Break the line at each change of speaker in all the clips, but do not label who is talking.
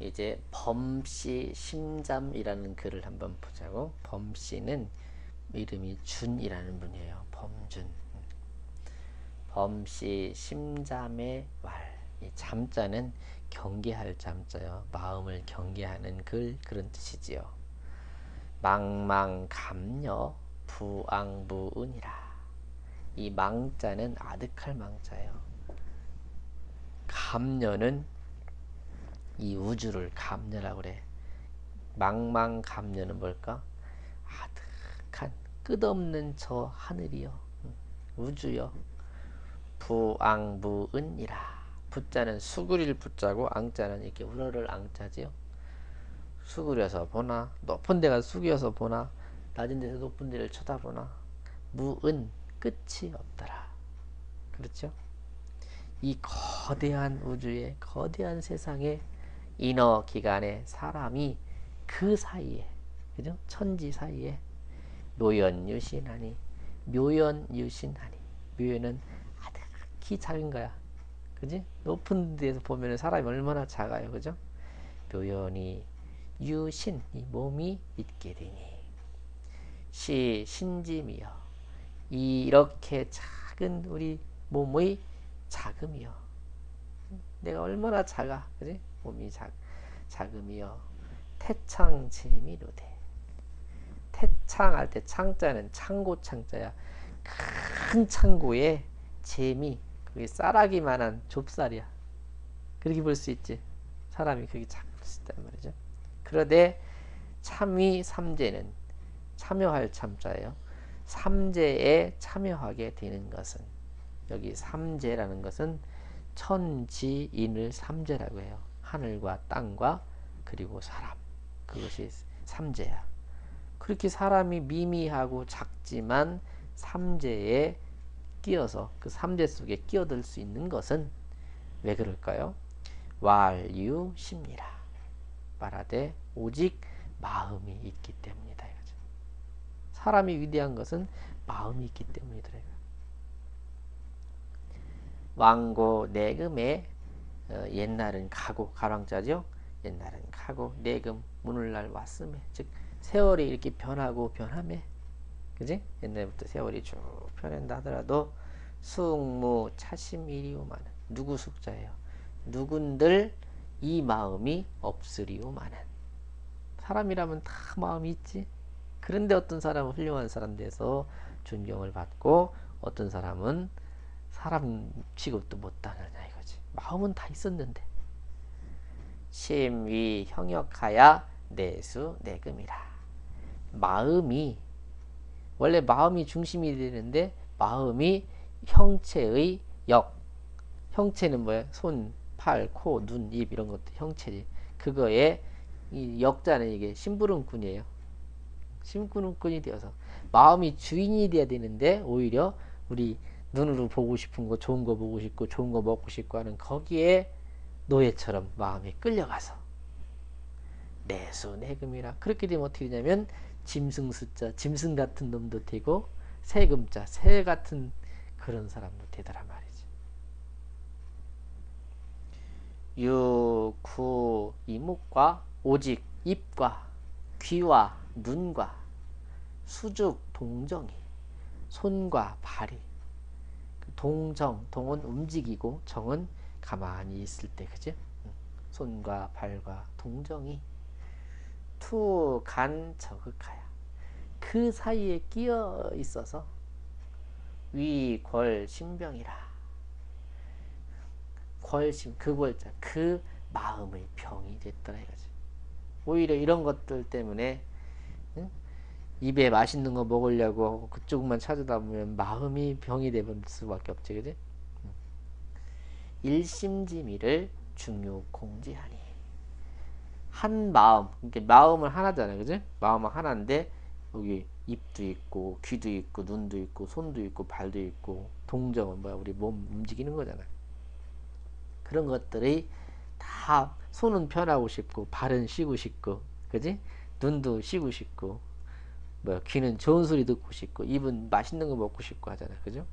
이제 범씨 심잠이라는 글을 한번 보자고. 범씨는 이름이 준이라는 분이에요. 범준. 범씨 심잠의 왈. 이 잠자는 경계할 잠자요. 마음을 경계하는 글 그런 뜻이지요. 망망감녀 부앙부은이라. 이 망자는 아득할 망자예요. 감녀는 이 우주를 감녀라고 그래. 망망감녀는 뭘까? 아득한 끝없는 저 하늘이요. 우주요. 부앙부은이라. 부자는 수그릴 부자고 앙자는 이렇게 우러를 앙자지요. 수그려서 보나 높은 데가 숙여서 보나 낮은 데서 높은 데를 쳐다보나 무은 끝이 없더라. 그렇죠? 이 거대한 우주에 거대한 세상에 인어 기간에 사람이 그 사이에 그죠? 천지 사이에 묘연유신하니 묘연유신하니 묘연은 아득히 작은 거야. 그지? 높은 데서 보면 사람이 얼마나 작아요. 그죠? 묘연이 유신 이 몸이 있게 되니 시 신짐이여 이렇게 작은 우리 몸의 작음이여 내가 얼마나 작아 그지 몸이 작 작음이여 태창 재미로되. 태창할 때 창자는 창고 창자야. 큰 창고에 재미 그게 쌀아기만한 좁쌀이야. 그렇게 볼 수 있지. 사람이 그게 작을 수 있단 말이죠. 그러되 참위 삼재는 참여할 참자예요. 삼재에 참여하게 되는 것은 여기 삼재라는 것은 천지인을 삼재라고 해요. 하늘과 땅과 그리고 사람 그것이 삼재야. 그렇게 사람이 미미하고 작지만 삼재에 끼어서 그 삼재 속에 끼어들 수 있는 것은 왜 그럴까요? 왈유심이라 말하되 오직 마음이 있기 때문이다. 이거죠. 사람이 위대한 것은 마음이 있기 때문이더라고요. 왕고 내금에 어, 옛날은 가고 가랑자죠. 옛날은 가고 내금 문을날 왔음에 즉 세월이 이렇게 변하고 변함에 그지? 옛날부터 세월이 쭉 변한다 하더라도 숙무 차심 이리오마는 누구 숙자예요? 누군들 이 마음이 없으리오마는 사람이라면 다 마음이 있지. 그런데 어떤 사람은 훌륭한 사람 돼서 존경을 받고 어떤 사람은 사람 취급도 못하느냐 이거지. 마음은 다 있었는데. 심위 형역하야 내수 내금이라. 마음이 원래 마음이 중심이 되는데 마음이 형체의 역. 형체는 뭐야? 손, 팔, 코, 눈, 입 이런 것도 형체지. 그거에 이 역자는 이게 심부름꾼이에요. 심부름꾼이 되어서 마음이 주인이 돼야 되는데 오히려 우리 눈으로 보고 싶은 거 좋은 거 보고 싶고 좋은 거 먹고 싶고 하는 거기에 노예처럼 마음이 끌려가서 내수 내금이라. 그렇게 되면 어떻게 되냐면 짐승 숫자 짐승 같은 놈도 되고 세금자 새 같은 그런 사람도 되더라 말이지. 유구 이목과 오직 입과 귀와 눈과 수죽 동정이 손과 발이 그 동정 동은 움직이고 정은 가만히 있을 때 그죠? 손과 발과 동정이 투간저극하야 그 사이에 끼어 있어서 위궐심병이라 궐심 그 궐자 그 마음의 병이 됐더라 이거지. 오히려 이런 것들 때문에 응? 입에 맛있는 거 먹으려고 그쪽만 찾아다 보면 마음이 병이 되는 수밖에 없지, 그지? 일심지미를 중요 공지하니 한 마음, 그러니까 마음은 하나잖아요, 그지? 마음은 하나인데 여기 입도 있고 귀도 있고 눈도 있고 손도 있고 발도 있고 동정은 뭐야 우리 몸 움직이는 거잖아. 그런 것들이 다 손은 편하고 싶고 발은 쉬고 싶고 그지 눈도 쉬고 싶고 뭐 귀는 좋은 소리 듣고 싶고 입은 맛있는 거 먹고 싶고 하잖아 그죠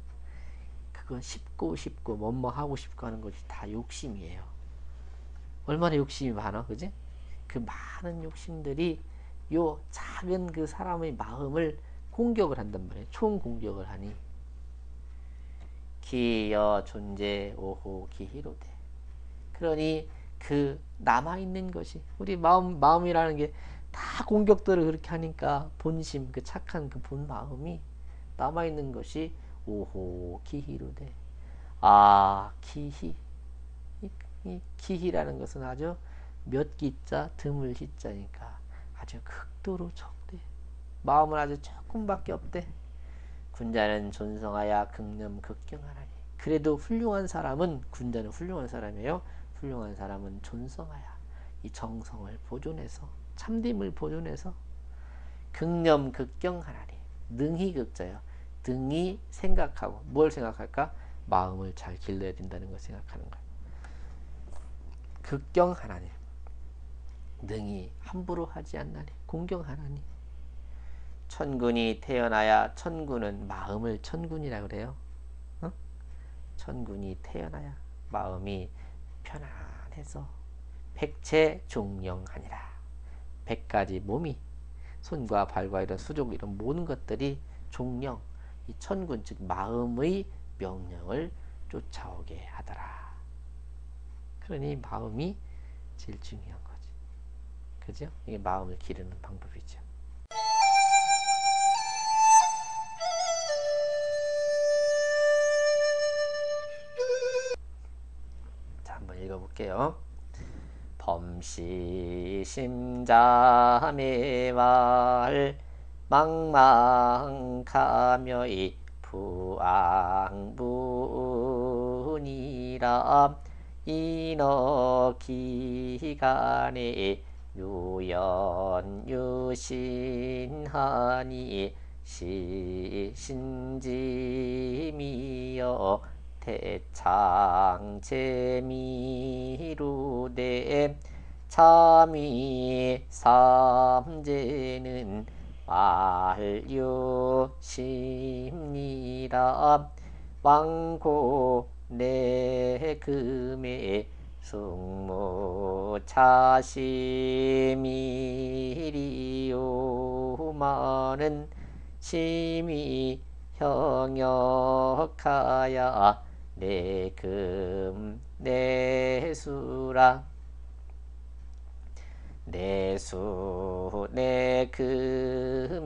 그거 쉽고 싶고 뭐뭐 하고 싶고 하는 것이 다 욕심이에요 얼마나 욕심이 많아, 그지? 그 많은 욕심들이 요 작은 그 사람의 마음을 공격을 한단 말이에요. 총 공격을 하니 기여 존재 오호 기히로대. 그러니 그 남아 있는 것이 우리 마음 마음이라는 게 다 공격들을 그렇게 하니까 본심 그 착한 그 본 마음이 남아 있는 것이 오호 기히로대. 아 기히 이, 이 기히라는 것은 아주 몇 기자 드물 히자니까 아주 극도로 적대. 마음은 아주 조금밖에 없대. 군자는 존성하야 극념 극경하라니. 그래도 훌륭한 사람은 군자는 훌륭한 사람이에요. 훌륭한 사람은 존성하야 이 정성을 보존해서 참됨을 보존해서 극념 극경하라니. 능히 극자요. 등이 생각하고 뭘 생각할까? 마음을 잘 길러야 된다는 걸 생각하는 거야. 극경 하나니 능히 함부로 하지 않나니 공경 하나니 천군이 태어나야 천군은 마음을 천군이라 그래요. 어? 천군이 태어나야 마음이 편안해서 백체 종영하니라. 백 가지 몸이 손과 발과 이런 수족 이런 모든 것들이 종령 이 천군 즉 마음의 명령을 쫓아오게 하더라. 그러니 마음이 제일 중요한 거지. 그죠? 이게 마음을 기르는 방법이죠. 자, 한번 읽어볼게요. 범시심자매 말 망망가며이 부앙분이라 인어 기간에 유연유신하니 시신지미여 대창재미루대 참이 삼재는 만류심리라. 왕고 내금에 승무차시미리오마는 심히 형역하야 내금 내수라. 내수 내금이라.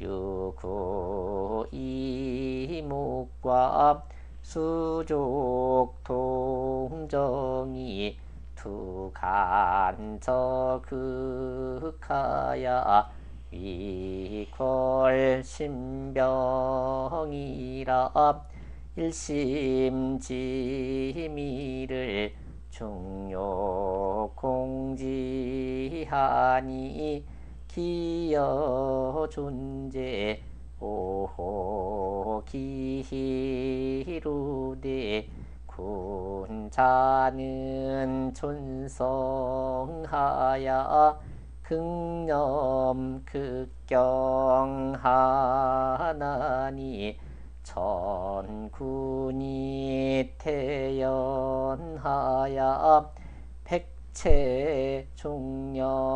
유구 이목과 수족 동정이 투간저 극하야. 위골 신병이라 일심지미를 중요 공지하니 기여 존재 오호 기히루대 군자는 존성하야 극념 극경하나니 천군이 태연하야 백체 종영하니라